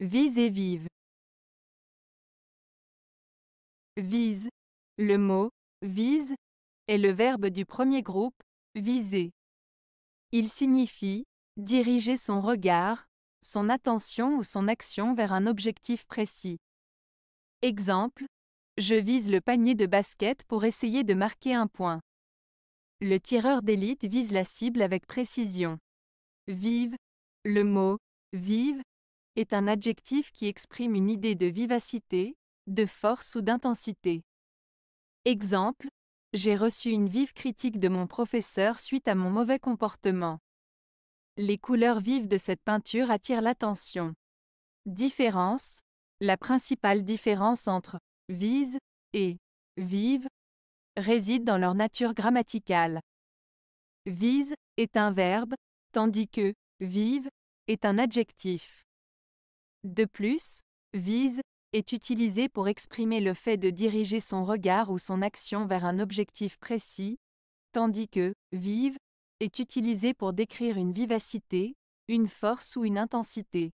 Vise et vive. Vise. Le mot vise est le verbe du premier groupe, viser. Il signifie diriger son regard, son attention ou son action vers un objectif précis. Exemple, je vise le panier de basket pour essayer de marquer un point. Le tireur d'élite vise la cible avec précision. Vive. Le mot vive est un adjectif qui exprime une idée de vivacité, de force ou d'intensité. Exemple, j'ai reçu une vive critique de mon professeur suite à mon mauvais comportement. Les couleurs vives de cette peinture attirent l'attention. Différence. La principale différence entre vise et vive réside dans leur nature grammaticale. Vise est un verbe, tandis que vive est un adjectif. De plus, vise est utilisé pour exprimer le fait de diriger son regard ou son action vers un objectif précis, tandis que vive est utilisé pour décrire une vivacité, une force ou une intensité.